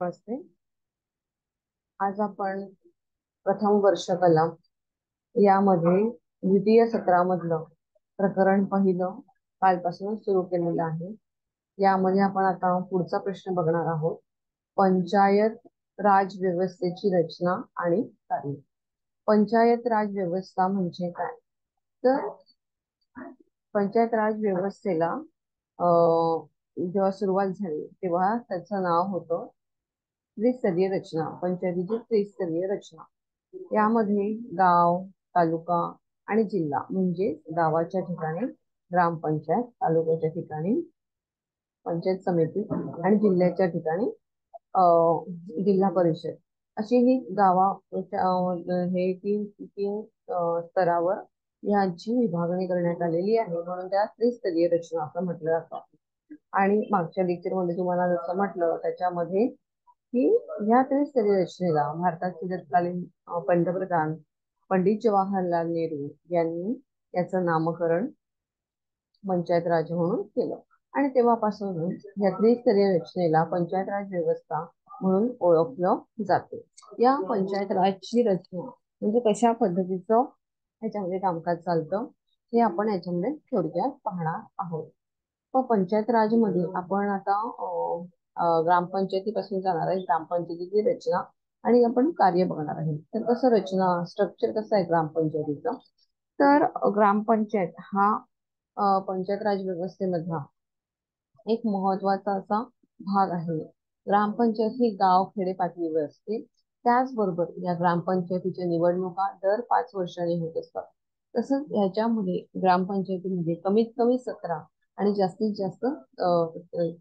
वाजते आज आपण प्रथम वर्ष कला यामध्ये द्वितीय सत्रामधलं प्रकरण पहिलं कालपासून सुरू केलेलं आहे. यामध्ये आपण आता पुढचा प्रश्न बघणार आहोत. पंचायत राज व्यवस्थेची रचना आणि कार्य पंचायत राज व्यवस्था म्हणजे काय? तर पंचायत राज व्यवस्थेला जेव्हा सुरुवात झाली तेव्हा त्याचं नाव होतं त्रिस्तरीय रचना पंचायतीची त्रिस्तरीय रचना. यामध्ये गाव तालुका आणि जिल्हा म्हणजे गावाच्या ठिकाणी ग्रामपंचायत तालुक्याच्या ठिकाणी पंचायत समिती आणि जिल्ह्याच्या ठिकाणी जिल्हा परिषद. अशी ही गावा हे तीन तीन स्तरावर यांची विभागणी करण्यात आलेली आहे. म्हणून त्या त्रिस्तरीय रचना असं म्हटलं जातं. आणि मागच्या लेक्चरमध्ये तुम्हाला जसं म्हटलं त्याच्यामध्ये की या त्रिस्तरीय रचनेला भारताचे तत्कालीन पंतप्रधान पंडित जवाहरलाल नेहरू यांनी याचं नामकरण पंचायत राज म्हणून केलं. आणि तेव्हापासून या त्रिस्तरीय रचनेला पंचायत राज व्यवस्था म्हणून ओळखलं जाते. या पंचायत राजची रचना म्हणजे कशा पद्धतीचं ह्याच्यामध्ये कामकाज चालतं हे आपण याच्यामध्ये थोडक्यात पाहणार आहोत. पंचायत राजमध्ये आपण आता ग्रामपंचायतीपासून जाणार आहे ग्रामपंचायतीची रचना आणि आपण कार्य बघणार आहे. तर कसं रचना स्ट्रक्चर कसं आहे ग्रामपंचायतीचं? तर ग्रामपंचायत हा पंचायत राज व्यवस्थेमधला एक महत्त्वाचा असा भाग आहे. ग्रामपंचायत ही गाव खेडे पातळीवर असते त्याचबरोबर या ग्रामपंचायतीच्या निवडणुका दर पाच वर्षांनी होत असतात. तसंच याच्यामध्ये ग्रामपंचायतीमध्ये कमीत कमी सतरा आणि जास्तीत जास्त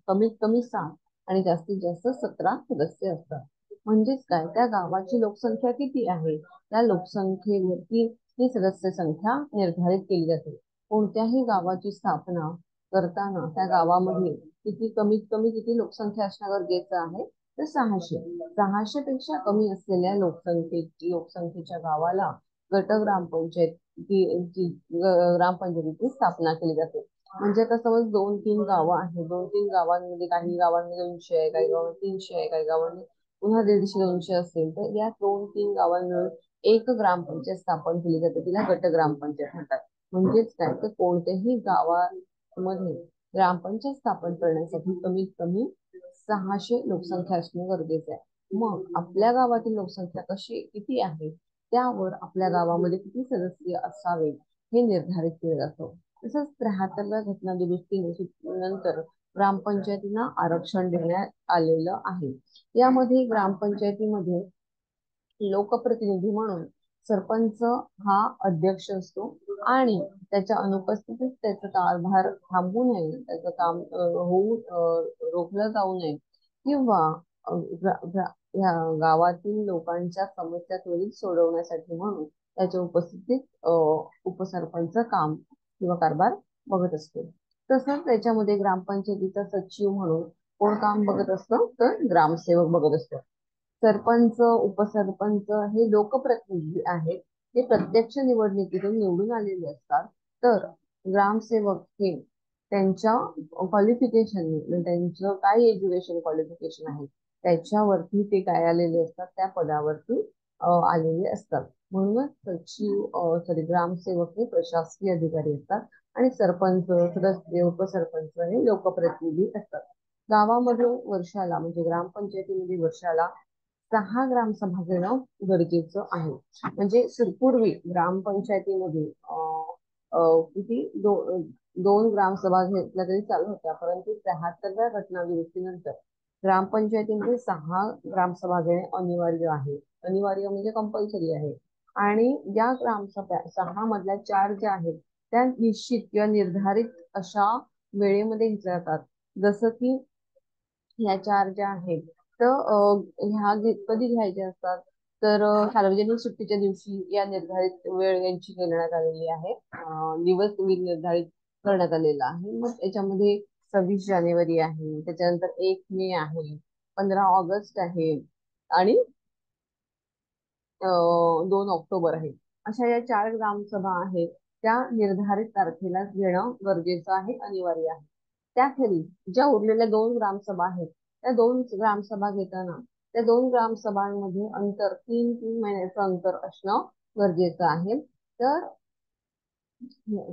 कमीत कमी सात आणि जास्तीत जास्त सतरा सदस्य असतात. म्हणजेच काय? त्या गावाची लोकसंख्या किती आहे? त्या लोकसंख्येवरती ही सदस्य संख्या निर्धारित केली जाते. कोणत्याही गावाची स्थापना करताना त्या गावामध्ये किती कमीत कमी किती लोकसंख्या असणं गरजेचं आहे? तर सहाशे. सहाशे पेक्षा कमी असलेल्या लोकसंख्ये लोकसंख्येच्या गावाला गट ग्रामपंचायत ग्रामपंचायतीची स्थापना केली जाते. म्हणजे आता समज दोन तीन गावं आहेत. दोन तीन गावांमध्ये काही गावांमध्ये दोनशे आहे काही गावांमध्ये तीनशे आहे काही गावांमध्ये पुन्हा दीडशे दोनशे असेल तर या दोन तीन गावांमिळून एक ग्रामपंचायत स्थापन केली जाते. तिला गट ग्रामपंचायत म्हणतात. म्हणजेच काय? तर कोणत्याही गावामध्ये ग्रामपंचायत स्थापन करण्यासाठी कमीत कमी सहाशे लोकसंख्या असणे गरजेचं आहे. मग आपल्या गावातील लोकसंख्या कशी किती आहे? त्यावर आपल्या गावामध्ये किती सदस्य असावे हे निर्धारित केलं जातं. तसंच त्र्याहत्तरव्या घटना दुरुस्तीनंतर ग्रामपंचायतींना आरक्षण देण्यात आलेलं आहे. यामध्ये ग्रामपंचायतीमध्ये लोकप्रतिनिधी म्हणून सरपंच हा अध्यक्ष असतो आणि त्याच्या अनुपस्थितीत त्याचा कारभार थांबू नये त्याचं काम होऊ रोखलं जाऊ नये किंवा या गावातील लोकांच्या समस्या त्वरित सोडवण्यासाठी म्हणून त्याच्या उपस्थितीत उपसरपंच काम किंवा कारभार बघत असतो. तसंच त्याच्यामध्ये ग्रामपंचायतीचा सचिव म्हणून कोण काम बघत असतं तर ग्रामसेवक बघत असतो. सरपंच उपसरपंच हे लोकप्रतिनिधी आहेत. ते प्रत्यक्ष निवडणुकीतून निवडून आलेले असतात. तर ग्रामसेवक हे त्यांच्या क्वालिफिकेशन त्यांचं काय एज्युकेशन क्वालिफिकेशन आहे त्याच्यावरती ते काय आलेले असतात त्या पदावरती आलेले असतात. म्हणूनच सचिव सॉरी ग्रामसेवक हे प्रशासकीय अधिकारी असतात आणि सरपंच सदस्य उपसरपंच हे लोकप्रतिनिधी असतात. गावामध्ये वर्षाला म्हणजे ग्रामपंचायतीमध्ये वर्षाला सहा ग्रामसभा घेणं गरजेचं आहे. म्हणजे पूर्वी ग्रामपंचायतीमध्ये किती दो दोन ग्रामसभा घेतल्या तरी चालू होत्या परंतु त्र्याहत्तरव्या घटना दुरुस्तीनंतर ग्रामपंचायतीमध्ये सहा ग्रामसभा घेणे अनिवार्य आहे. अनिवार्य म्हणजे कंपल्सरी आहे. आणि या ग्रामसभा सहा मधल्या चार ज्या आहेत त्या निश्चित किंवा निर्धारित अशा वेळेमध्ये घेतल्या जातात. जसं की ह्या चार ज्या आहेत तर ह्या कधी घ्यायच्या असतात? तर सार्वजनिक सुट्टीच्या दिवशी या निर्धारित वेळ यांची करण्यात आलेली आहे. दिवस निर्धारित करण्यात आलेला आहे. मग याच्यामध्ये सव्वीस जानेवारी आहे त्याच्यानंतर एक मे आहे पंधरा ऑगस्ट आहे आणि दोन ऑक्टोबर आहे. अशा या चार ग्रामसभा आहेत. त्या निर्धारित तारखेला घेणं गरजेचं आहे अनिवार्य आहे. त्याखेरीज ज्या उरलेल्या दोन ग्रामसभा आहेत त्या दोन ग्रामसभा घेताना त्या दोन ग्रामसभांमध्ये अंतर तीन तीन महिन्याचं अंतर असणं गरजेचं आहे. तर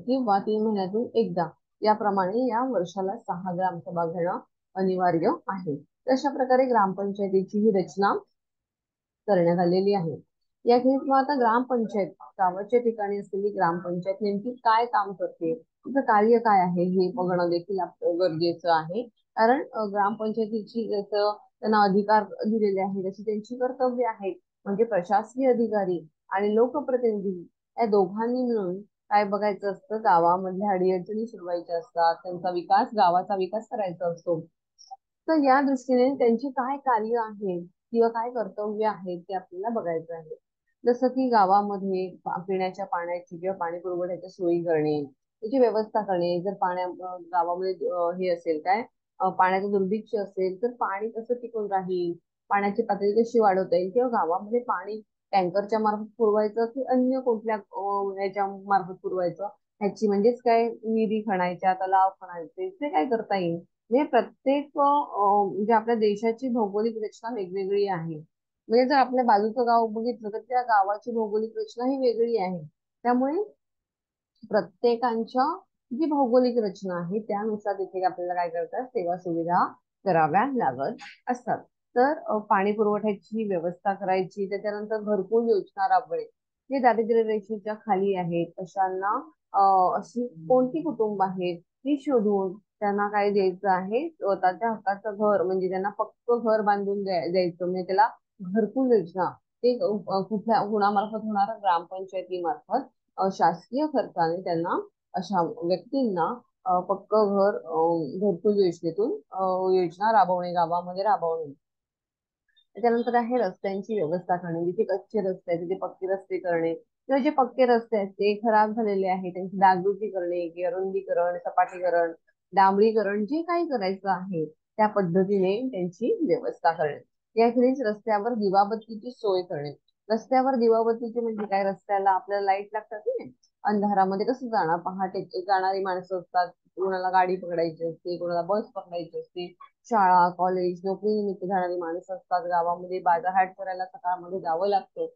किंवा तीन महिन्यातून एकदा याप्रमाणे या वर्षाला सहा ग्रामसभा घेणं अनिवार्य आहे. अशा प्रकारे ग्रामपंचायतीची ही रचना करण्यात आलेली आहे. या मग आता ग्रामपंचायत गावाच्या ठिकाणी असलेली ग्रामपंचायत नेमकी काय काम करते? तिचं कार्य काय आहे? हे बघणं देखील गरजेचं आहे. कारण ग्रामपंचायतीची जसं त्यांना अधिकार दिलेले आहेत तशी त्यांची कर्तव्य आहेत. म्हणजे प्रशासकीय अधिकारी आणि लोकप्रतिनिधी या दोघांनी मिळून काय बघायचं असतं? गावामधल्या अडीअडचणी सोडवायच्या असतात. त्यांचा विकास गावाचा विकास करायचा असतो. तर या दृष्टीने त्यांची काय कार्य आहे किंवा काय कर्तव्य आहे ते आपल्याला बघायचं आहे. जसं की गावामध्ये पिण्याच्या पाण्याची किंवा पाणी पुरवठ्याच्या सोयी करणे त्याची व्यवस्था करणे. जर पाण्या गावामध्ये हे असेल काय पाण्याचं दुर्भिक्ष असेल तर पाणी कसं टिकून राहील? पाण्याची पातळी कशी वाढवता येईल? किंवा गावामध्ये पाणी टँकरच्या मार्फत पुरवायचं की अन्य कुठल्या याच्या मार्फत पुरवायचं? ह्याची म्हणजेच काय विहिरी खणायच्या तलाव खणायचे ते काय करता येईल? म्हणजे प्रत्येक म्हणजे आपल्या देशाची भौगोलिक रचना वेगवेगळी आहे. म्हणजे जर आपल्या बाजूचं गाव बघितलं तर त्या गावाची भौगोलिक रचना ही वेगळी आहे. त्यामुळे प्रत्येकांच्या जी भौगोलिक रचना आहे त्यानुसार तिथे आपल्याला काय करतात? सेवा सुविधा कराव्या लागत असतात. तर पाणी पुरवठ्याची व्यवस्था करायची त्याच्यानंतर भरपूर योजना राबवणे जे दारिद्र्य रेषेच्या खाली आहेत अशांना अशी कोणती कुटुंब आहेत ती शोधून त्यांना काय द्यायचं आहे? स्वतःच्या हक्काचं घर म्हणजे त्यांना पक्क घर बांधून द्यायचं म्हणजे त्याला घरकुल योजना. ते कुठल्या कुणामार्फत होणार ग्रामपंचायतीमार्फत शासकीय खर्चाने त्यांना अशा व्यक्तींना पक्क घर घरकुल योजनेतून योजना राबवणे गावामध्ये राबवणे. त्यानंतर आहे रस्त्यांची व्यवस्था करणे. जिथे कच्चे रस्ते आहेत तिथे पक्के रस्ते करणे. किंवा जे पक्के रस्ते आहेत ते खराब झालेले आहेत त्यांची डागडुजी करणे अरुंदीकरण सपाटीकरण डांबरीकरण जे काही करायचं आहे त्या पद्धतीने त्यांची व्यवस्था करणे. याखेरीज रस्त्यावर दिवाबत्तीची सोय करणे. रस्त्यावर दिवाबत्तीचे म्हणजे काय? रस्त्याला आपल्याला लाइट लागतात की अंधारामध्ये कसं जाणार? पहाटे जाणारी माणसं असतात. कोणाला गाडी पकडायची असते कोणाला बस पकडायची असते. शाळा कॉलेज नोकरी निमित्त जाणारी माणसं असतात. गावामध्ये बाजारहाट करायला सकाळमध्ये जावं लागतं.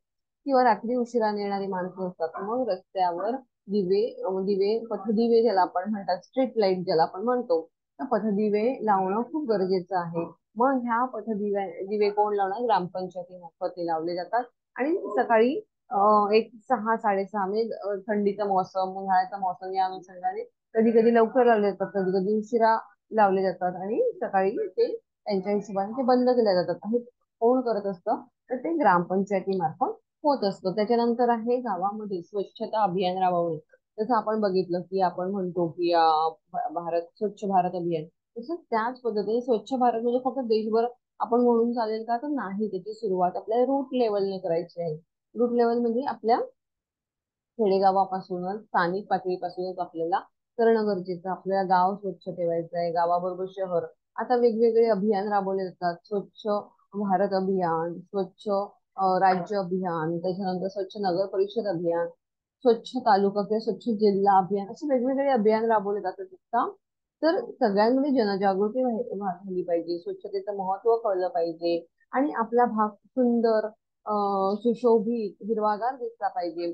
किंवा रात्री उशिरा येणारी माणसं असतात. मग रस्त्यावर दिवे दिवे पथदिवे ज्याला आपण म्हणतात स्ट्रीट लाइट ज्याला आपण म्हणतो. तर पथदिवे लावणं खूप गरजेचं आहे. मग ह्या पथदिव्या दिवे कोण लावणार ग्रामपंचायती ग्रामपंचायतीमार्फत लावले जातात. आणि सकाळी एक सहा साडेसहा म्हणजे थंडीचा मौसम उन्हाळ्याचा मौसम या अनुषंगाने कधी कधी लवकर लावले जातात कधी कधी उशिरा लावले जातात. आणि सकाळी ते त्यांच्या हिशोबाने ते बंद केल्या जातात. हे कोण करत असतं? तर ते ग्रामपंचायतीमार्फत होत असतं. त्याच्यानंतर आहे गावामध्ये स्वच्छता अभियान राबवणे. जसं आपण बघितलं की आपण म्हणतो की भारत स्वच्छ भारत अभियान. तसं त्याच पद्धतीने स्वच्छ भारत म्हणजे फक्त देशभर आपण म्हणून चालेल का? तर नाही त्याची सुरुवात आपल्याला रूट लेवलने करायची आहे. रूट लेवल म्हणजे आपल्या खेडेगावापासूनच स्थानिक पातळीपासूनच आपल्याला करणं गरजेचं. आपल्याला गाव स्वच्छ ठेवायचं आहे गावाबरोबर शहर. आता वेगवेगळे अभियान राबवले जातात. स्वच्छ भारत अभियान स्वच्छ राज्य अभियान त्याच्यानंतर स्वच्छ नगर परिषद अभियान स्वच्छ तालुका किंवा स्वच्छ जिल्हा अभियान असे वेगवेगळे अभियान राबवले जातात. तर सगळ्यांमध्ये जनजागृती झाली पाहिजे. स्वच्छतेचं महत्त्व कळलं पाहिजे. आणि आपला भाग सुंदर सुशोभित हिरवागार दिसला पाहिजे.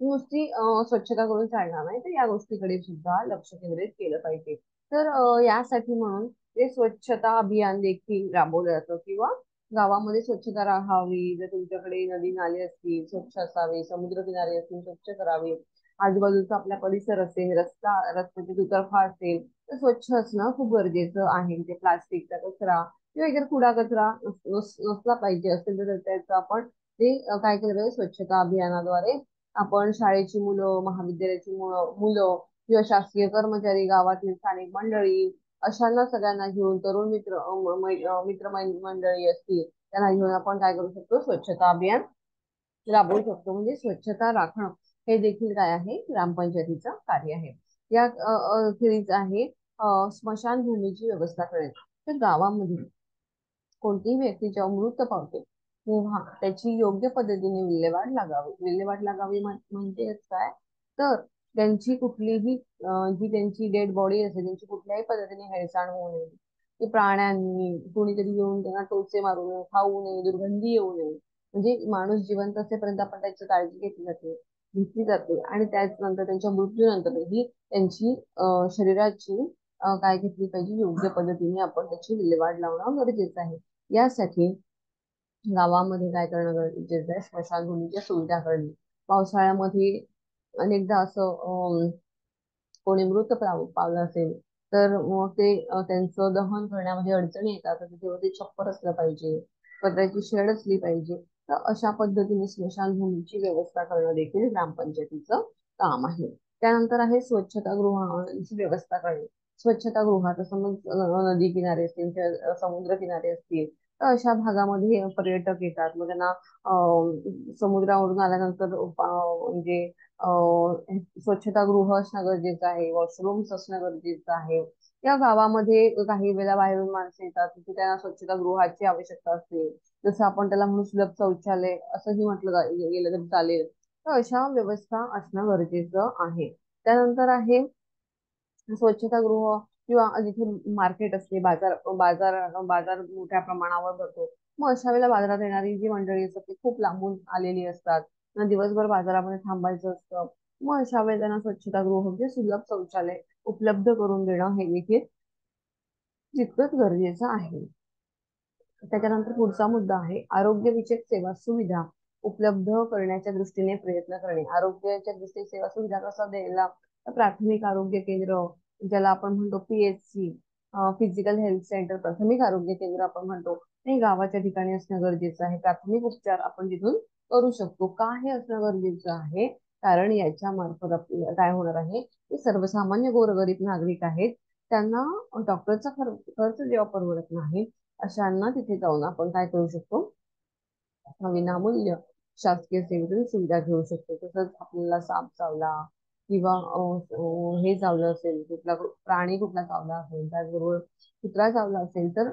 नुसती स्वच्छता करून चालणार नाही तर या गोष्टीकडे सुद्धा लक्ष केंद्रित केलं पाहिजे. तर यासाठी म्हणून ते स्वच्छता अभियान देखील राबवलं जातं. किंवा गावामध्ये स्वच्छता राहावी. जर तुमच्याकडे नदी नाले असतील स्वच्छ असावे. समुद्र किनारे असतील स्वच्छ करावे. आजूबाजूचा आपला परिसर असेल रस्ता रस्त्याची दुतर्फा असेल तर स्वच्छ असणं खूप गरजेचं आहे. ते प्लास्टिकचा कचरा किंवा इतर कुडा कचरा नसला पाहिजे असेल तर त्याचं आपण ते काय केलं पाहिजे? स्वच्छता अभियानाद्वारे आपण शाळेची मुलं महाविद्यालयाची मुलं किंवा शासकीय कर्मचारी गावातील स्थानिक मंडळी अशांना सगळ्यांना घेऊन तरुण मित्र मित्र मंडळी असतील त्यांना घेऊन आपण काय करू शकतो? स्वच्छता अभियान राबवू शकतो. म्हणजे स्वच्छता राखणं. हे देखील काय आहे? ग्रामपंचायतीचं कार्य आहे. या अखेरीच आहे स्मशानभूमीची व्यवस्था करेल. तर गावामध्ये कोणतीही व्यक्ती जेव्हा मृत पावते तेव्हा त्याची योग्य पद्धतीने विल्हेवाट लागावी. विल्हेवाट लागावी म्हणजे काय? तर त्यांची कुठलीही जी त्यांची डेड बॉडी असेल त्यांची कुठल्याही पद्धतीने हेळसाण होऊ नये. की प्राण्यांनी कोणीतरी येऊन त्यांना टोचे मारू नये खाऊ नये दुर्गंधी येऊ नये. म्हणजे माणूस जिवंत असेपर्यंत आपण त्याची काळजी घेतली जाते. घेतली जाते. आणि त्याचनंतर त्यांच्या मृत्यूनंतरही त्यांची शरीराची काय घेतली पाहिजे योग्य पद्धतीने आपण त्याची विल्हेवाट लावणं गरजेचं आहे. यासाठी गावामध्ये काय करणं गरजेचं आहे? स्मशानभूमीच्या सुविधा करणे. पावसाळ्यामध्ये अनेकदा असं कोणी मृत पावलं असेल तर मग ते त्यांचं दहन करण्यामध्ये अडचणी येतात. तर तिथे छप्पर असलं पाहिजे. पत्र्याची शेड असली पाहिजे. तर अशा पद्धतीने स्मशानभूमीची व्यवस्था करणं देखील ग्रामपंचायतीचं काम आहे. त्यानंतर आहे स्वच्छतागृहाची व्यवस्था करणे. स्वच्छतागृहात समज नदी किनारे असतील समुद्र किनारे असतील तर अशा भागामध्ये पर्यटक येतात. मग त्यांना समुद्रावरून आल्यानंतर म्हणजे स्वच्छतागृह असणं गरजेचं आहे. वॉशरूम्स असणं गरजेचं आहे. या गावामध्ये काही वेळा बाहेरून माणसं येतात तिथे त्यांना स्वच्छतागृहाची आवश्यकता असते. जसं आपण त्याला म्हणून सुलभ शौचालय असंही म्हटलं गेलं तर चालेल. तर अशा व्यवस्था असणं गरजेचं आहे. त्यानंतर आहे स्वच्छतागृह किंवा जिथे मार्केट असते बाजार बाजार बाजार मोठ्या प्रमाणावर भरतो. मग अशा वेळेला बाजारात येणारी जी मंडळी असतात ती खूप लांबून आलेली असतात. दिवसभर बाजारामध्ये थांबायचं असतं. मग अशा वेळेला त्यांना स्वच्छतागृह म्हणजे सुलभ शौचालय उपलब्ध करून देणं हे देखील तितकंच गरजेचं आहे. त्याच्यानंतर पुढचा मुद्दा आहे आरोग्यविषयक सेवा सुविधा उपलब्ध करण्याच्या दृष्टीने प्रयत्न करणे. आरोग्याच्या दृष्टीने सेवा सुविधा कसा द्यायला? प्राथमिक आरोग्य केंद्र ज्याला आपण म्हणतो पीएचसी फिजिकल हेल्थ सेंटर प्राथमिक आरोग्य केंद्र आपण म्हणतो. हे गावाच्या ठिकाणी असणं गरजेचं आहे. प्राथमिक उपचार आपण तिथून करू शकतो. का हे असणं गरजेचं आहे? कारण याच्या मार्फत काय होणार आहे? की सर्वसामान्य गोरगरीब नागरिक आहेत. त्यांना डॉक्टरचा खर्च जेव्हा परवडत नाही अशांना तिथे जाऊन आपण काय करू शकतो? विनामूल्य शासकीय सेवेतून सुविधा घेऊ शकतो. तसंच आपल्याला साप चावला किंवा हे चावलं असेल कुठला प्राणी कुठला चावला असेल त्याचबरोबर कुत्रा चावला असेल तर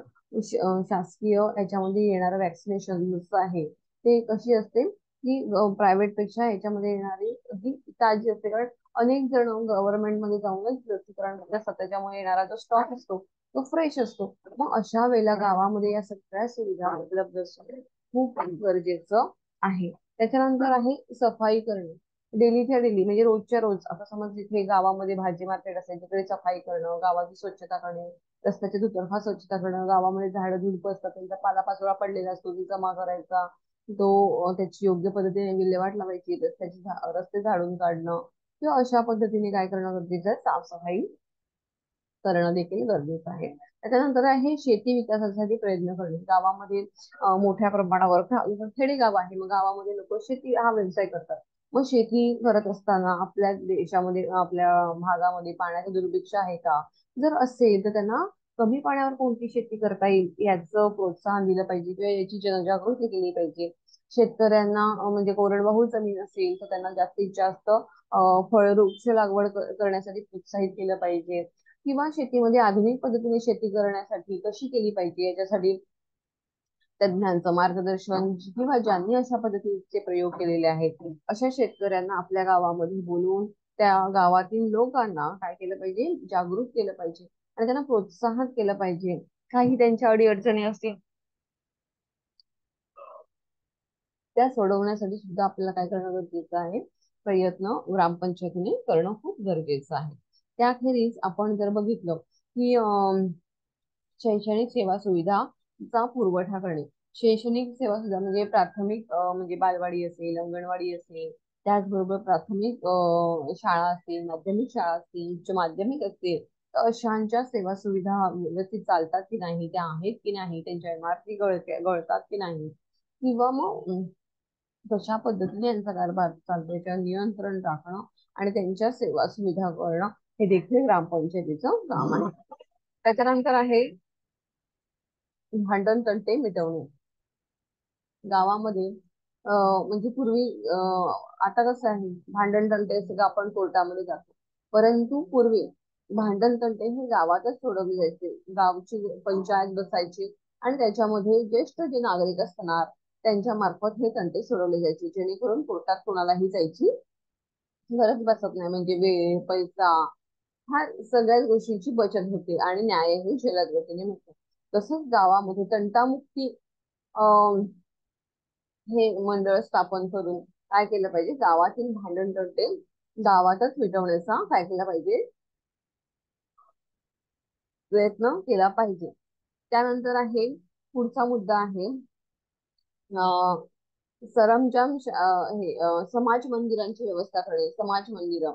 शासकीय याच्यामध्ये येणारं वॅक्सिनेशन जसं आहे ते कशी असते? की प्रायव्हेटपेक्षा याच्यामध्ये येणारी ही ताजी असते. कारण अनेक जण गव्हर्नमेंटमध्ये जाऊनच लसीकरण करतात. त्याच्यामुळे येणारा जो स्टॉक असतो तो फ्रेश असतो. मग अशा वेळेला गावामध्ये या सगळ्या सुविधा उपलब्ध असणे खूप गरजेचं आहे. त्याच्यानंतर आहे सफाई करणे. डेलीच्या डेली म्हणजे रोजच्या रोज. आता समज जिथे गावामध्ये भाजी मार्केट असेल तिकडे सफाई करणं गावाची स्वच्छता करणे रस्त्याची दुतर्फा स्वच्छता करणं गावामध्ये झाडं झुडपं असतात त्यांचा पालापाचोळा पडलेला असतो ती जमा करायचा तो त्याची योग्य पद्धतीने विल्हेवाट लावायची रस्त्याची रस्ते झाडून काढणं किंवा अशा पद्धतीने काय करणं गरजेचं आहे? साफसफाई करणं देखील गरजेचं आहे. त्याच्यानंतर आहे शेती विकासासाठी प्रयत्न करणे. गावामध्ये मोठ्या प्रमाणावर खेडेगाव आहे. मग गावामध्ये लोक शेती हा व्यवसाय करतात. मग शेती करत असताना आपल्या देशामध्ये आपल्या भागामध्ये पाण्याचा दुर्भिक्ष आहे का? जर असेल तर त्यांना कमी पाण्यावर कोणती शेती करता येईल याचं प्रोत्साहन दिलं पाहिजे किंवा याची जनजागृती केली पाहिजे. शेतकऱ्यांना म्हणजे कोरडवाहू जमीन असेल तर त्यांना जास्तीत जास्त फळ वृक्ष लागवड करण्यासाठी प्रोत्साहित केलं पाहिजे. किंवा शेतीमध्ये आधुनिक पद्धतीने शेती करण्यासाठी कशी केली पाहिजे? याच्यासाठी तज्ञांचं मार्गदर्शन किंवा ज्यांनी अशा पद्धतीचे प्रयोग केलेले आहेत अशा शेतकऱ्यांना आपल्या गावामध्ये बोलवून त्या गावातील लोकांना काय केलं पाहिजे? जागरूक केलं पाहिजे आणि त्यांना प्रोत्साहन केलं पाहिजे. काही त्यांच्या अडी अडचणी असतील. त्या सोडवण्यासाठी सुद्धा आपल्याला काय करणं गरजेचं आहे? प्रयत्न ग्रामपंचायतीने करणं खूप गरजेचं आहे. त्याखेरीज आपण जर बघितलं की शैक्षणिक सेवा सुविधाचा पुरवठा करणे. शैक्षणिक सेवा सुद्धा म्हणजे प्राथमिक म्हणजे बालवाडी असेल अंगणवाडी असेल त्याचबरोबर प्राथमिक शाळा असतील माध्यमिक शाळा असतील उच्च माध्यमिक असतील तर अशांच्या सेवा सुविधा व्यवस्थित चालतात की नाही त्या आहेत की नाही त्यांच्या इमारती गळत्या गळतात की नाही? किंवा मग कशा पद्धतीने यांचा कारभार चालतो याच्यावर नियंत्रण राखणं आणि त्यांच्या सेवा सुविधा करणं हे देखील ग्रामपंचायतीचं काम आहे. त्याच्यानंतर आहे भांडण तंटे मिटवणे. गावामध्ये म्हणजे पूर्वी आता कसं आहे भांडण तंटे असं आपण कोर्टामध्ये जातो. परंतु पूर्वी भांडण तंटे हे गावातच सोडवले जायचे. गावची पंचायत बसायची आणि त्याच्यामध्ये ज्येष्ठ जे नागरिक असणार त्यांच्या मार्फत हे तंटे सोडवले जायचे. जेणेकरून कोर्टात कोणालाही जायची गरज बसत नाही. म्हणजे वेळ पैसा ह्या सगळ्याच गोष्टींची बचत होते आणि न्यायही जलद गतीने मिळतो. तसंच गावामध्ये तंटामुक्ती अं हे मंडळ स्थापन करून काय केलं पाहिजे? गावातील भांडण तंटे गावातच मिटवण्याचा काय केला पाहिजे? प्रयत्न केला पाहिजे. त्यानंतर आहे पुढचा मुद्दा आहे सरंजाम हे समाज मंदिरांची व्यवस्था करणे समाज मंदिर.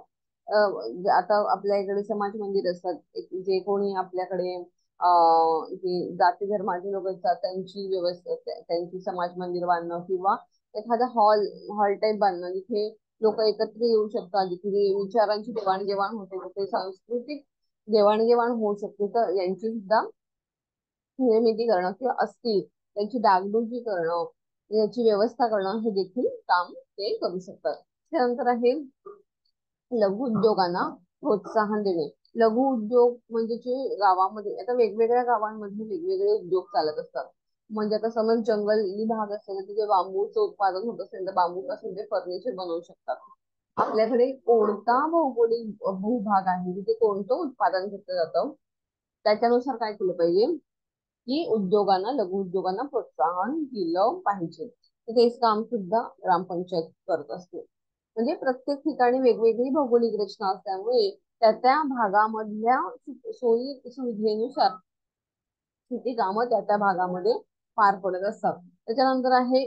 आता आपल्या इकडे समाज मंदिर असतात जे कोणी आपल्याकडे जे जाती धर्माचे लोक असतात त्यांची व्यवस्था त्यांची समाज मंदिर बांधणं किंवा एखादा हॉल हॉल टाईप बांधणं जिथे लोक एकत्र येऊ शकतात जिथे विचारांची देवाणघेवाण होते तिथे सांस्कृतिक देवाणघेवाण होऊ शकते तर यांची सुद्धा निर्मिती करणं किंवा असतील त्यांची डागडुजी करणं याची व्यवस्था करणं हे देखील काम ते करू शकतात. त्यानंतर आहे लघु उद्योगांना प्रोत्साहन देणे. लघु उद्योग म्हणजे जे गावामध्ये आता वेगवेगळ्या गावांमध्ये वेगवेगळे उद्योग चालत असतात. म्हणजे आता समज जंगली भाग असेल तर तिथे बांबूचं उत्पादन होत असेल तर बांबूपासून ते फर्निचर बनवू शकतात. आपल्याकडे कोणता भौगोलिक भूभाग आहे तिथे कोणतं उत्पादन घेतलं जातं? त्याच्यानुसार काय केलं पाहिजे? की उद्योगांना लघु उद्योगांना प्रोत्साहन दिलं पाहिजे. तेच काम सुद्धा ग्रामपंचायत करत असते. म्हणजे प्रत्येक ठिकाणी वेगवेगळी भौगोलिक रचना असल्यामुळे त्या त्या भागामधल्या सोयी सुविधेनुसार ती कामं त्या त्या भागामध्ये पार पडत असतात. त्याच्यानंतर आहे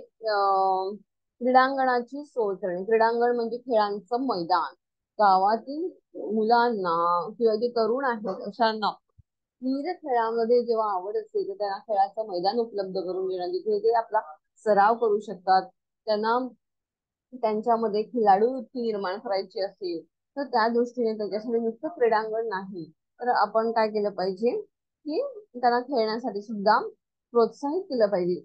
क्रीडांगणाची सोय करणे. क्रीडांगण म्हणजे खेळांचं मैदान. गावातील मुलांना किंवा जे तरुण आहेत अशांना विविध खेळामध्ये जेव्हा आवड असते तर त्यांना खेळाचं मैदान उपलब्ध करून देणं. जिथे ते आपला सराव करू शकतात. त्यांना त्यांच्यामध्ये खिलाडू वृत्ती निर्माण करायची असेल तर त्या दृष्टीने त्यांच्यासाठी नुसतं क्रीडांगण नाही. तर आपण काय केलं पाहिजे की त्यांना खेळण्यासाठी सुद्धा प्रोत्साहित केलं पाहिजे.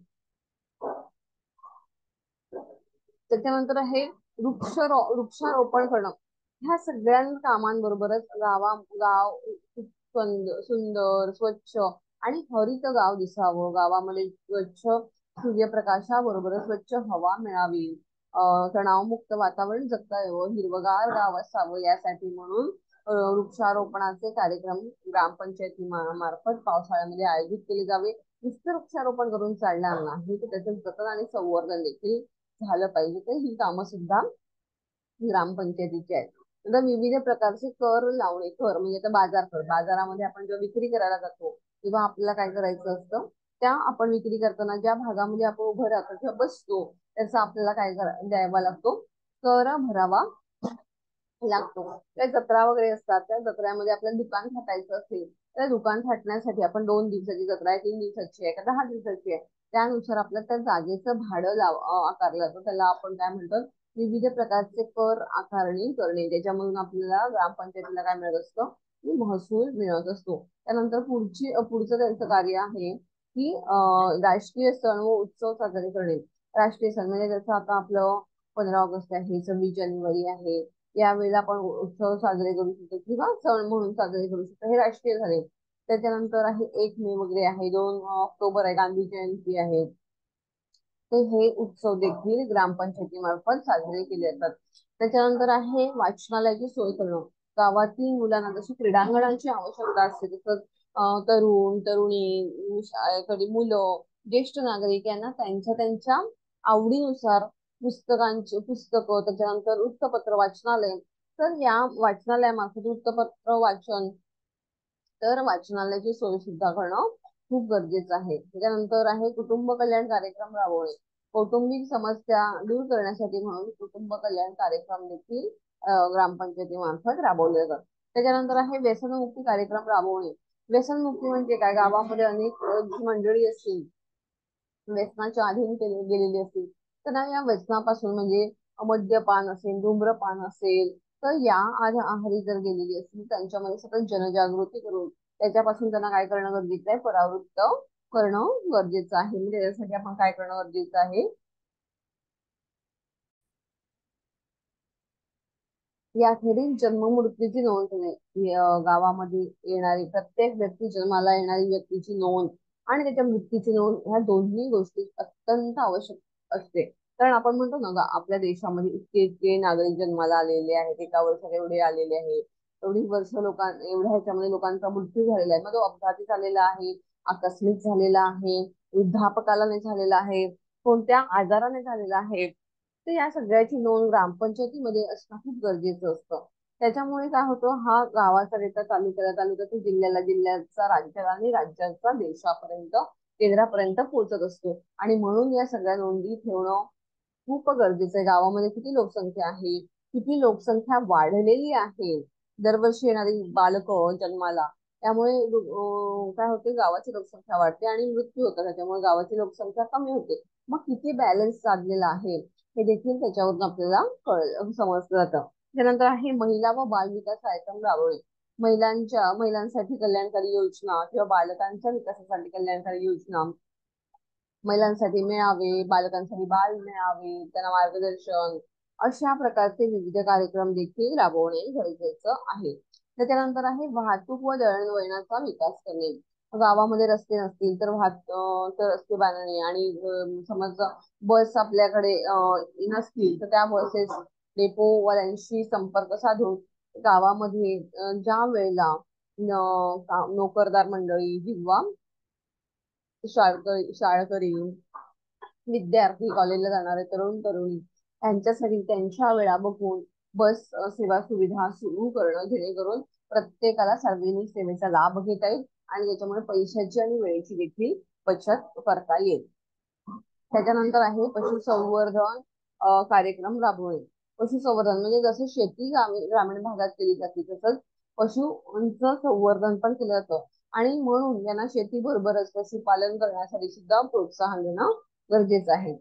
त्याच्यानंतर हे वृक्ष वृक्षारोपण करणं. ह्या सगळ्या कामांबरोबरच गावा गाव सुंदर स्वच्छ आणि हरित गाव दिसावं. गावामध्ये स्वच्छ सूर्यप्रकाशाबरोबर स्वच्छ हवा मिळावी. तणावमुक्त वातावरण जगता यावं हिरवगार गाव असावं यासाठी म्हणून वृक्षारोपणाचे कार्यक्रम ग्रामपंचायती मार्फत पावसाळ्यामध्ये आयोजित केले जावे. नुसतं वृक्षारोपण करून चालणार नाही तर त्याचं जतन आणि संवर्धन देखील झालं पाहिजे. तर ही कामं सुद्धा ग्रामपंचायतीची आहेत. आता विविध प्रकारचे कर लावणे कर म्हणजे आता बाजार कर. बाजारामध्ये आपण जेव्हा विक्री करायला जातो तेव्हा आपल्याला काय करायचं असतं? त्या आपण विक्री करताना ज्या भागामध्ये आपण उभं राहतो किंवा बसतो. त्याचा आपल्याला काय द्यावा लागतो. कर भरावा लागतो. त्या जत्रा वगैरे असतात त्या जत्र्यामध्ये आपल्याला दुकान थाटायचं असेल तर दुकान थाटण्यासाठी आपण दोन दिवसाची जत्रा आहे तीन दिवसाची आहे का दहा दिवसाची आहे त्यानुसार आपल्याला त्या जागेचं भाडं लाव आकारलं जातं. त्याला आपण काय म्हणतो? विविध प्रकारचे कर आकारणी करणे. त्याच्यामधून आपल्याला ग्रामपंचायतीला काय मिळत असतं? महसूल मिळत असतो. त्यानंतर पुढची पुढचं त्यांचं कार्य आहे की राष्ट्रीय सण व उत्सव साजरे करणे. राष्ट्रीय सण. म्हणजे जसं आता आपलं पंधरा ऑगस्ट आहे सव्वीस जानेवारी आहे यावेळेला आपण उत्सव साजरे करू शकतो किंवा सण म्हणून साजरे करू शकतो. हे राष्ट्रीय झाले त्याच्यानंतर आहे एक मे वगैरे आहे दोन ऑक्टोबर आहे गांधी जयंती आहे. तर हे उत्सव देखील ग्रामपंचायतीमार्फत साजरे केले जातात. त्याच्यानंतर आहे वाचनालयाची सोय करणं. गावातील मुलांना जशी क्रीडांगणांची आवश्यकता असते तसंच तरुण तरुणी कधी मुलं ज्येष्ठ नागरिक यांना त्यांच्या त्यांच्या आवडीनुसार पुस्तकांचे पुस्तकं त्याच्यानंतर वृत्तपत्र वाचनालय. तर या वाचनालयामार्फत वृत्तपत्र वाचन तर वाचनालयाची सोय सुद्धा करणं खूप गरजेचं आहे. त्याच्यानंतर आहे कुटुंब कल्याण कार्यक्रम राबवणे. कौटुंबिक समस्या दूर करण्यासाठी म्हणून कुटुंब कल्याण कार्यक्रम देखील ग्रामपंचायतीमार्फत राबवले जातात. त्याच्यानंतर आहे व्यसनमुक्ती कार्यक्रम राबवणे. व्यसनमुक्ती म्हणजे काय? गावामध्ये अनेक मंडळी असतील व्यसनाच्या अधीन केली गेलेली असतील. तर या व्यसनापासून म्हणजे मद्यपान असेल धूम्रपान असेल तर या आहारी जर गेलेली असतील त्यांच्यामध्ये सतत जनजागृती करून त्याच्यापासून त्यांना काय करणं गरजेचं आहे? परावृत्त करणं गरजेचं आहे. म्हणजे त्याच्यासाठी आपण काय करणं गरजेचं आहे? याखेरीज जन्म मृत्यूची नोंद गावामध्ये येणारी प्रत्येक व्यक्ती जन्माला येणारी व्यक्तीची नोंद आणि त्याच्या मृत्यूची नोंद ह्या दोन्ही गोष्टी अत्यंत आवश्यक असते. कारण आपण म्हणतो ना आपल्या देशामध्ये इतके इतके नागरिक जन्माला आलेले आहेत एका वर्षात एवढे आलेले आहेत एवढी वर्ष लोकां एवढ्या ह्याच्यामध्ये लोकांचा मृत्यू झालेला आहे. मग तो अपघाती झालेला आहे आकस्मिक झालेला आहे वृद्धापकाला नाही झालेला आहे कोणत्या आजाराने झालेला आहे तर या सगळ्याची नोंद ग्रामपंचायतीमध्ये असणं खूप गरजेचं असतं. त्याच्यामुळे काय होतं हा गावाचा डेटा तालुक्याला तालुक्याचा जिल्ह्याला जिल्ह्याचा राज्याला आणि राज्याचा देशापर्यंत केंद्रापर्यंत पोहोचत असतो. आणि म्हणून या सगळ्या नोंदी ठेवणं खूप गरजेचं आहे. गावामध्ये किती लोकसंख्या आहे किती लोकसंख्या वाढलेली आहे दरवर्षी येणारी बालक जन्माला. त्यामुळे काय होते गावाची लोकसंख्या वाढते आणि मृत्यू होतात. त्याच्यामुळे गावाची लोकसंख्या कमी होते. मग किती बॅलन्स साधलेला आहे हे देखील त्याच्यावरून आपल्याला कळ समजलं जातं. त्यानंतर आहे महिला व बाल विकास कार्यक्रम राबवणे. महिलांच्या महिलांसाठी कल्याणकारी योजना किंवा बालकांच्या विकासासाठी कल्याणकारी योजना. महिलांसाठी मेळावे बालकांसाठी बाल मेळावे त्यांना मार्गदर्शन अशा प्रकारचे विविध कार्यक्रम देखील राबवणे गरजेचं आहे. त्याच्यानंतर आहे वाहतूक व दळणवळणाचा विकास करणे. गावामध्ये रस्ते नसतील तर वाहत तर रस्ते बांधणे आणि समज बस आपल्याकडे नसतील तर त्या बसेस डेपोवाल्यांशी संपर्क साधून गावामध्ये ज्या वेळेला नोकरदार मंडळी किंवा शाळकरी शाळकरी विद्यार्थी कॉलेजला जाणारे तरुण तरुणी त्यांच्यासाठी त्यांच्या वेळा बघून बस सेवा सुविधा सुरू करणं जेणेकरून प्रत्येकाला सार्वजनिक सेवेचा लाभ घेता येईल आणि त्याच्यामुळे पैशाची आणि वेळेची देखील बचत करता येईल. त्याच्यानंतर आहे पशुसंवर्धन कार्यक्रम राबवणे. पशुसंवर्धन म्हणजे जसं शेती ग्रामीण भागात केली जाते तसंच पशुंचं संवर्धन पण केलं जातं. आणि म्हणून यांना शेती बरोबरच पशुपालन करण्यासाठी सुद्धा प्रोत्साहन देणं गरजेचं आहे.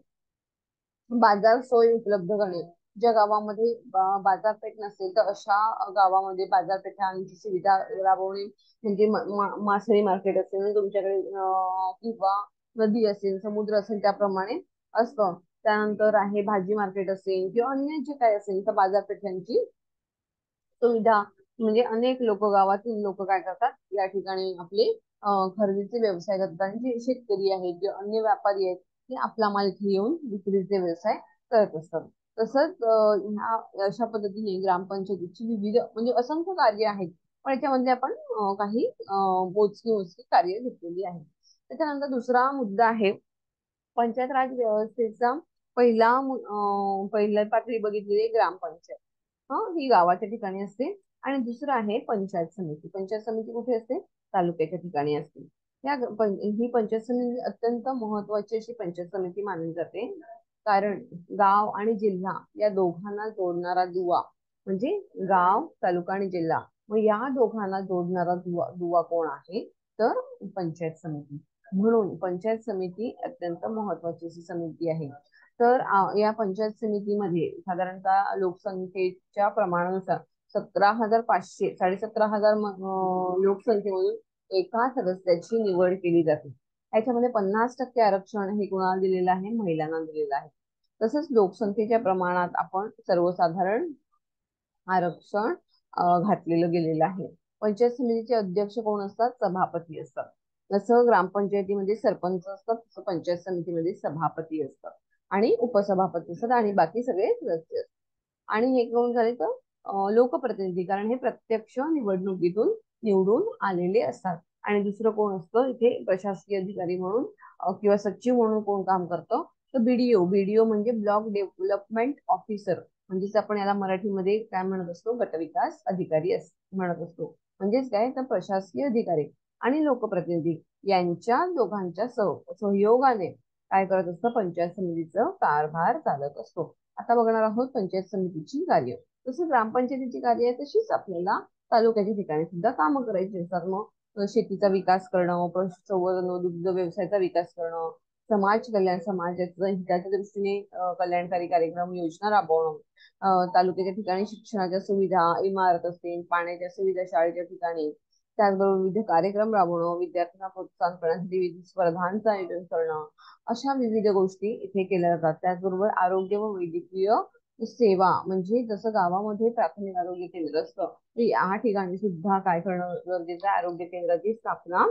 बाजार सोय उपलब्ध करणे. ज्या गावामध्ये बाजारपेठ नसेल तर अशा गावामध्ये बाजारपेठांची सुविधा राबवणे म्हणजे मासळी मार्केट असेल तुमच्याकडे किंवा नदी असेल समुद्र असेल त्याप्रमाणे असतं. त्यानंतर आहे भाजी मार्केट असेल किंवा अन्य जे काय असेल तर बाजारपेठांची सुविधा. म्हणजे अनेक लोक गावातील लोक काय करतात या ठिकाणी आपले खरेदीचे व्यवसाय करतात. आणि जे शेतकरी आहेत जे अन्य व्यापारी आहेत ते आपला माल इथे येऊन विक्रीचे व्यवसाय करत असतात. तसंच ह्या अशा पद्धतीने ग्रामपंचायतीची विविध म्हणजे असंख्य कार्य आहेत. पण याच्यामध्ये आपण काही मोजकी मोजकी कार्य घेतलेली आहेत. त्याच्यानंतर दुसरा मुद्दा आहे पंचायत राज व्यवस्थेचा पहिला पहिल्या पातळी बघितलेली ग्रामपंचायत. हा ही गावाच्या ठिकाणी असते आणि दुसरं आहे पंचायत समिती. पंचायत समिती कुठे असते? तालुक्याच्या ठिकाणी असते. या ही पंचायत समिती अत्यंत महत्वाची अशी पंचायत समिती मानली जाते. कारण गाव आणि जिल्हा या दोघांना जोडणारा दुवा म्हणजे गाव तालुका आणि जिल्हा. मग या दोघांना जोडणारा दुवा दुवा कोण आहे? तर पंचायत समिती. म्हणून पंचायत समिती अत्यंत महत्वाची समिती आहे. तर या पंचायत समितीमध्ये साधारणतः लोकसंख्येच्या प्रमाणानुसार सतरा हजार पाचशे साडेसतरा हजार लोकसंख्येमधून एका सदस्याची निवड केली जाते. याच्यामध्ये पन्नास टक्के आरक्षण हे कोणाला दिलेलं आहे? महिलांना दिलेलं आहे. तसंच लोकसंख्येच्या प्रमाणात आपण सर्वसाधारण आरक्षण घातलेलं गेलेलं आहे. पंचायत समितीचे अध्यक्ष कोण असतात? सभापती असतात. जसं ग्रामपंचायतीमध्ये म्हणजे सरपंच असतात तसं पंचायत समितीमध्ये सभापती असतात आणि उपसभापती असतात आणि बाकी सगळे सदस्य असतात. आणि हे कोण झाले तर लोकप्रतिनिधी. कारण हे प्रत्यक्ष निवडणुकीतून निवडून आलेले असतात. आणि दुसरं कोण असतं? इथे प्रशासकीय अधिकारी म्हणून किंवा सचिव म्हणून कोण काम करतं? तर बीडीओ. बीडीओ म्हणजे ब्लॉक डेव्हलपमेंट ऑफिसर. म्हणजेच आपण याला मराठीमध्ये काय म्हणत असतो? गटविकास अधिकारी म्हणत असतो. म्हणजेच काय? तर प्रशासकीय अधिकारी. आणि लोकप्रतिनिधी यांच्या दोघांच्या सह सहयोगाने काय करत असतं? पंचायत समितीचं कारभार चालत असतो. आता बघणार आहोत पंचायत समितीची कार्य. तसं ग्रामपंचायतीची कार्य आहे तशीच आपल्याला तालुक्याच्या ठिकाणी सुद्धा कामं करायची असतात. मग शेतीचा विकास करणं पशुसंवर्धन दुग्ध व्यवसायाचा विकास करणं समाज कल्याण समाजाचं हिताच्या दृष्टीने कल्याणकारी कार्यक्रम योजना राबवणं तालुक्याच्या ठिकाणी शिक्षणाच्या सुविधा इमारत असतील पाण्याच्या सुविधा शाळेच्या ठिकाणी त्याचबरोबर विविध कार्यक्रम राबवणं विद्यार्थ्यांना प्रोत्साहन करण्यासाठी विविध स्पर्धांचं आयोजन करणं अशा विविध गोष्टी इथे केल्या जातात. त्याचबरोबर आरोग्य व वैद्यकीय सेवा म्हणजे जसं गावामध्ये प्राथमिक आरोग्य केंद्र असतं या ठिकाणी सुद्धा काय करणं गरजेचं आहे? आरोग्य केंद्राची स्थापना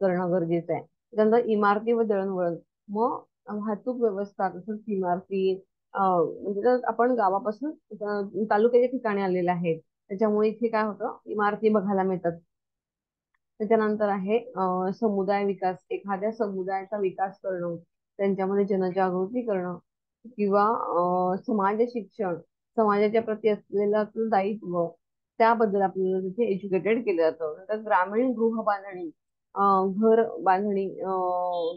करणं गरजेचं आहे. त्यानंतर इमारती व दळणवळण. मग वाहतूक व्यवस्था तसंच इमारती म्हणजे आपण गावापासून तालुक्याच्या ठिकाणी आलेल्या आहेत त्याच्यामुळे इथे काय होतं? इमारती बघायला मिळतात. त्याच्यानंतर आहे समुदाय विकास. एखाद्या समुदायाचा विकास करणं त्यांच्यामध्ये जनजागृती करणं किंवा समाज शिक्षण समाजाच्या प्रती असलेलं दायित्व त्याबद्दल आपल्याला तिथे एज्युकेटेड केलं जातं. नंतर ग्रामीण गृह बांधणी घर बांधणी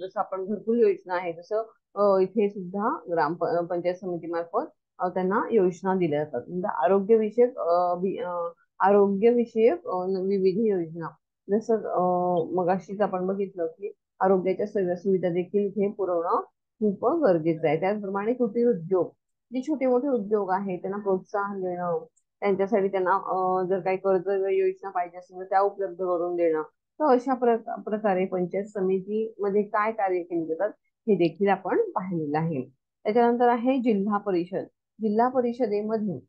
जसं आपण घरकुल योजना आहे तसं इथे सुद्धा ग्राम पंचायत समितीमार्फत त्यांना योजना दिल्या जातात. म्हणजे आरोग्यविषयक आरोग्यविषयक विविध योजना. जसं मगाशीच आपण बघितलं की आरोग्याच्या सगळ्या सुविधा देखील हे पुरवणं खूप गरजेचं आहे. त्याचप्रमाणे कुटीर उद्योग. जे छोटे मोठे उद्योग आहेत त्यांना प्रोत्साहन देणं त्यांच्यासाठी त्यांना जर काही कर्ज योजना पाहिजे असेल तर त्या उपलब्ध करून देणं. तर अशा प्रकारे पंचायत समितीमध्ये काय कार्य केले जातात हे देखील आपण पाहिलेलं आहे. त्याच्यानंतर आहे जिल्हा परिषद. जिल्हा परिषदेमध्ये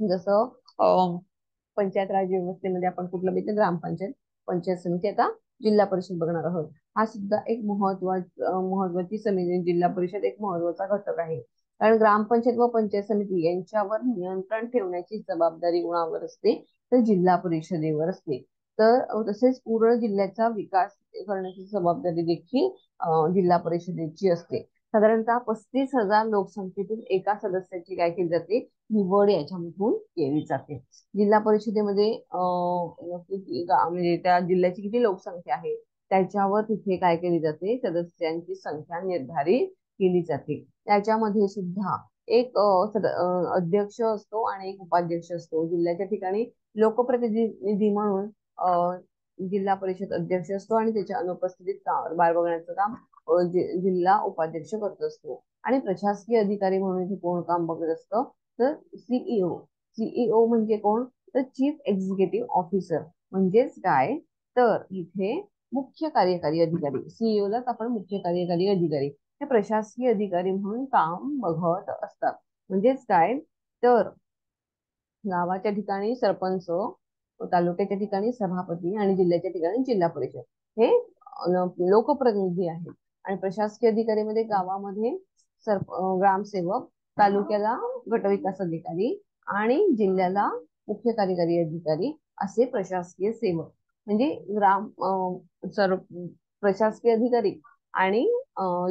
जसं पंचायत राज व्यवस्थेमध्ये आपण कुठलं बघितलं ग्रामपंचायत पंचायत समिती आता जिल्हा परिषद बघणार आहोत. हा सुद्धा एक महत्त्वाचा महत्वाची समिती जिल्हा परिषद एक महत्त्वाचा घटक आहे. कारण ग्रामपंचायत व पंचायत समिती यांच्यावर नियंत्रण ठेवण्याची जबाबदारी कोणावर असते? तर जिल्हा परिषदेवर असते. तर तसेच पूर्ण जिल्ह्याचा विकास करण्याची जबाबदारी देखील जिल्हा परिषदेची असते. साधारणतः पस्तीस हजार लोकसंख्येतून एका सदस्याची काय केली जाते? निवड याच्यामधून केली जाते. जिल्हा परिषदेमध्ये म्हणजे त्या जिल्ह्याची किती लोकसंख्या आहे? त्याच्यावर तिथे काय केली जाते? सदस्यांची संख्या निर्धारित केली जाते. त्याच्यामध्ये सुद्धा एक अध्यक्ष असतो आणि एक उपाध्यक्ष असतो. जिल्ह्याच्या ठिकाणी लोकप्रतिनिधी म्हणून जिल्हा परिषद अध्यक्ष असतो आणि त्याच्या अनुपस्थितीत कारभार बघण्याचं काम जिल्हा उपाध्यक्ष करत असतो. आणि प्रशासकीय अधिकारी म्हणून इथे कोण काम बघत असतं? तर सीईओ सीईओ म्हणजे कोण? तर चीफ एक्झिक्युटिव्ह ऑफिसर म्हणजेच काय? तर इथे मुख्य कार्यकारी अधिकारी. सीईओलाच आपण मुख्य कार्यकारी अधिकारी. हे प्रशासकीय अधिकारी म्हणून काम बघत असतात. म्हणजेच काय? तर गावाच्या ठिकाणी सरपंच तालुक्याच्या ठिकाणी सभापती आणि जिल्ह्याच्या ठिकाणी जिल्हा परिषद. हे लोकप्रतिनिधी आहेत. आणि प्रशासकीय अधिकारीमध्ये गावामध्ये ग्रामसेवक तालुक्याला गटविकास अधिकारी आणि जिल्ह्याला मुख्य कार्यकारी अधिकारी असे प्रशासकीय सेवक. म्हणजे ग्राम सर्व प्रशासकीय अधिकारी आणि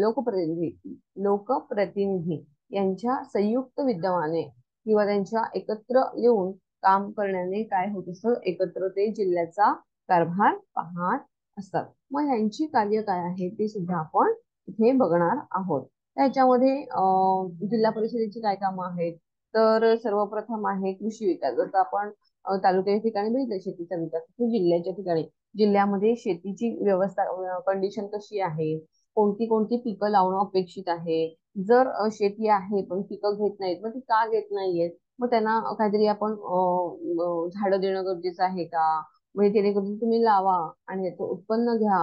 लोकप्रतिनिधी लोकप्रतिनिधी यांच्या संयुक्त विद्यमाने किंवा त्यांच्या एकत्र येऊन काम करण्याने काय होत असतं? एकत्र ते जिल्ह्याचा कारभार पाहत असतात. मग यांची कार्य काय आहे ते सुद्धा आपण इथे बघणार आहोत. त्याच्यामध्ये जिल्हा परिषदेची काय कामं आहेत? तर सर्वप्रथम आहे कृषी विकास. जसं आपण तालुक्याच्या ठिकाणी बघितलं शेतीचा विकास. जिल्ह्याच्या ठिकाणी. जिल्ह्यामध्ये शेतीची व्यवस्था कंडिशन कशी आहे? कोणती कोणती पिकं लावणं अपेक्षित आहे? जर शेती आहे पण पिकं घेत नाहीत मग ती का घेत नाहीयेत? मग त्यांना काहीतरी आपण झाडं देणं गरजेचं आहे का? म्हणजे जेणेकरून तुम्ही लावा आणि याचं उत्पन्न घ्या.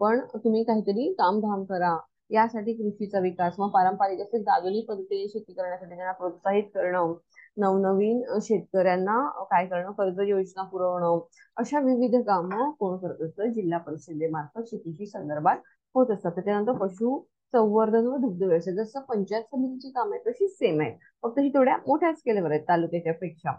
पण तुम्ही काहीतरी कामधाम करा. यासाठी कृषीचा विकास मग पारंपरिक असे आधुनिक पद्धतीने शेती करण्यासाठी त्यांना प्रोत्साहित करणं नवनवीन शेतकऱ्यांना काय करणं कर्ज योजना पुरवणं अशा विविध कामं कोण करत असतं? जिल्हा परिषदेमार्फत शेतीशी संदर्भात होत असतात. त्याच्यानंतर पशु संवर्धन व दुग्ध व्यवसाय जसं पंचायत समितीची काम आहे तशी सेम आहे फक्त ही थोड्या मोठ्या स्केलवर आहेत तालुक्याच्या पेक्षा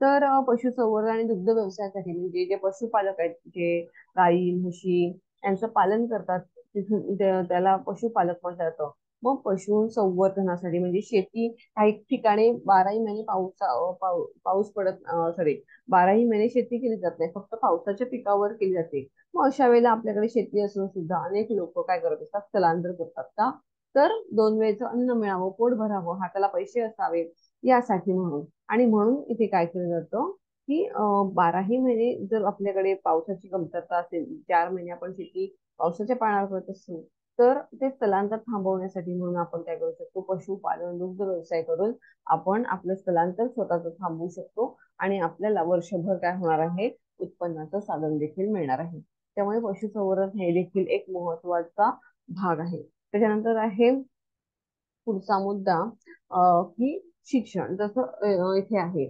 तर पशुसंवर्धन आणि दुग्ध व्यवसायासाठी म्हणजे जे पशुपालक आहेत जे गाई म्हशी यांचं पालन करतात तिथून त्याला पशुपालक म्हणतात येतं मग पशु संवर्धनासाठी म्हणजे शेती काही ठिकाणी बाराही महिने पाऊस पाऊस पडत सॉरी बाराही महिने शेती केली जात नाही फक्त पावसाच्या पिकावर केली जाते. मग अशा वेळेला आपल्याकडे शेती असून सुद्धा अनेक लोक काय करत असतात? स्थलांतर करतात का? तर दोन वेळेचं अन्न मिळावं पोट भरावं हाताला पैसे असावे यासाठी म्हणून. आणि म्हणून इथे काय केलं जातं की बाराही महिने जर आपल्याकडे पावसाची कमतरता असेल चार महिने आपण शेती पावसाच्या पाण्यावर करत असू तर ते स्थलांतर थांबवण्यासाठी म्हणून आपण काय करू शकतो? पशुपालन दुग्ध व्यवसाय करून आपण आपलं स्थलांतर स्वतःच थांबवू शकतो आणि आपल्याला वर्षभर काय होणार आहे? उत्पन्नाचं साधन देखील मिळणार आहे. त्यामुळे पशुसंवर्धन हे देखील एक महत्त्वाचा भाग आहे. त्याच्यानंतर आहे पुढचा मुद्दा की शिक्षण. जसं इथे आहे.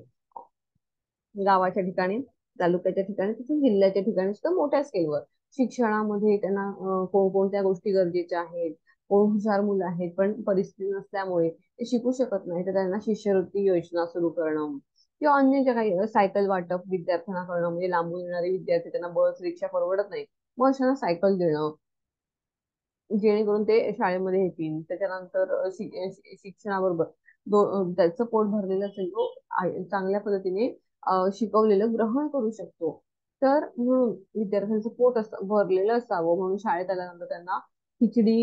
गावाच्या ठिकाणी तालुक्याच्या ठिकाणी तसंच जिल्ह्याच्या ठिकाणी सुद्धा मोठ्या स्केलवर शिक्षणामध्ये त्यांना कोणकोणत्या गोष्टी गरजेच्या आहेत? कोण हुशार मुलं आहेत? पण परिस्थिती नसल्यामुळे ते शिकू शकत नाही. तर त्यांना शिष्यवृत्ती योजना सुरू करणं किंवा अन्य ज्या काही सायकल वाटप विद्यार्थ्यांना करणं म्हणजे लांबून येणारे विद्यार्थी त्यांना बस रिक्षा परवडत नाही मग अशांना सायकल देणं. जेणेकरून ते शाळेमध्ये येतील. त्याच्यानंतर शिक्षणाबरोबर त्याचं पोट भरलेलं असेल तो चांगल्या पद्धतीने शिकवलेलं ग्रहण करू शकतो. तर म्हणून विद्यार्थ्यांचं पोट असं भरलेलं असावं म्हणून शाळेत आल्यानंतर त्यांना खिचडी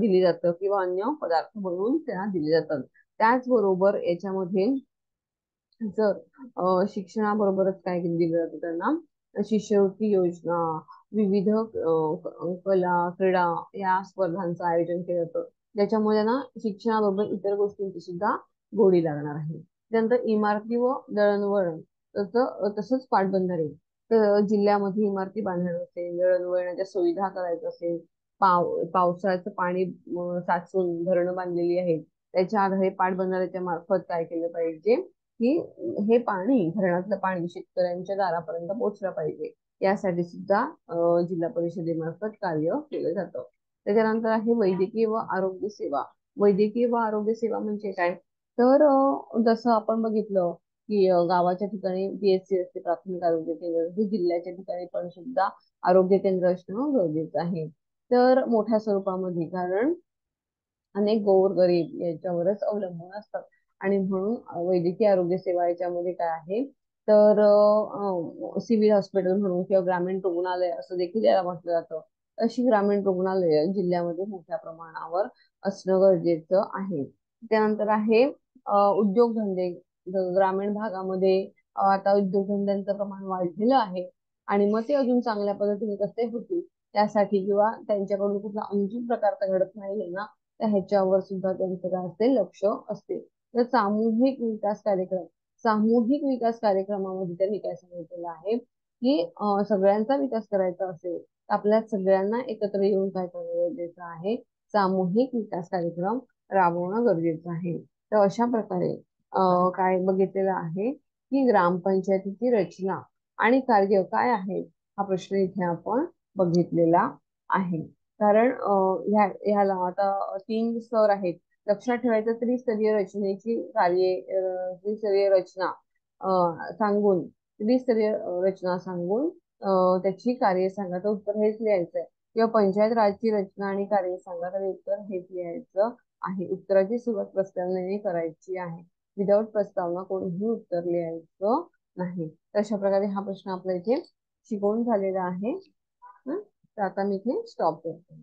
दिली जातं किंवा अन्य पदार्थ बनवून त्यांना दिले जातात. त्याचबरोबर याच्यामध्ये जर शिक्षणाबरोबरच काय दिलं जातं त्यांना? शिष्यवृत्ती योजना विविध कला क्रीडा या स्पर्धांचं आयोजन केलं जातं. ज्याच्यामुळे त्यांना शिक्षणाबरोबर इतर गोष्टींची सुद्धा गोडी लागणार आहे. त्यानंतर इमारती व दळणवळण तसंच पाटबंधारे. तर जिल्ह्यामध्ये इमारती बांधणं असेल दळणवळणाच्या सुविधा करायचं असेल पाव पावसाळ्याचं पाणी साचून धरणं बांधलेली आहेत. त्याच्या आधारे पाटबंधाऱ्याच्या मार्फत काय केलं पाहिजे? की हे पाणी धरणातलं पाणी शेतकऱ्यांच्या दारापर्यंत पोहोचलं पाहिजे. यासाठी सुद्धा जिल्हा परिषदेमार्फत कार्य केलं जातं. त्याच्यानंतर आहे वैद्यकीय व आरोग्य सेवा. वैद्यकीय व आरोग्य सेवा म्हणजे काय? तर जसं आपण बघितलं की गावाच्या ठिकाणी पीएचसी असते प्राथमिक आरोग्य केंद्र जिल्ह्याच्या ठिकाणी पण सुद्धा आरोग्य केंद्र असणं गरजेचं आहे. तर मोठ्या स्वरूपामध्ये कारण अनेक गोर गरीब याच्यावरच अवलंबून असतात. आणि म्हणून वैद्यकीय आरोग्य सेवा याच्यामध्ये काय आहे? तर सिव्हिल हॉस्पिटल म्हणून किंवा ग्रामीण रुग्णालय असं देखील याला म्हटलं जातं. अशी ग्रामीण रुग्णालय जिल्ह्यामध्ये मोठ्या प्रमाणावर असणं गरजेचं आहे. त्यानंतर आहे उद्योगधंदे. ग्रामीण भागामध्ये आता उद्योगधंद्यांचं प्रमाण वाढलेलं आहे. आणि मग ते अजून चांगल्या पद्धतीने कसे होतील त्यासाठी किंवा त्यांच्याकडून कुठला अनुचित तर घडत नाही ना तर ह्याच्यावर सुद्धा त्यांचं काय असते लक्ष असते. तर सामूहिक विकास कार्यक्रम सामूहिक विकास कार्यक्रमामध्ये त्यांनी काय सांगितलेलं आहे? की सगळ्यांचा विकास करायचा असेल तर आपल्या सगळ्यांना एकत्र येऊन काय करणं गरजेचं आहे? सामूहिक विकास कार्यक्रम राबवणं गरजेचं आहे. तर अशा प्रकारे काय बघितलेलं आहे की ग्रामपंचायतीची रचना आणि कार्य काय आहे? हा प्रश्न इथे आपण बघितलेला आहे. कारण ह्या ह्याला आता तीन स्तर आहेत. लक्षात ठेवायचं त्रिस्तरीय रचनेची कार्ये त्रिस्तरीय रचना सांगून त्रिस्तरीय रचना सांगून त्याची कार्य सांगा तर उत्तर हेच लिहायचं आहे. किंवा पंचायत राजची रचना आणि कार्य सांगा तर उत्तर हेच लिहायचं आहे. उत्तराची सुरुवात प्रस्तावनेने करायची आहे. विदाऊट प्रस्तावना कोणीही उत्तर लिहायचं नाही. तर अशा प्रकारे हा प्रश्न आपल्या इथे शिकवून झालेला आहे. तर आता मी इथे स्टॉप करते.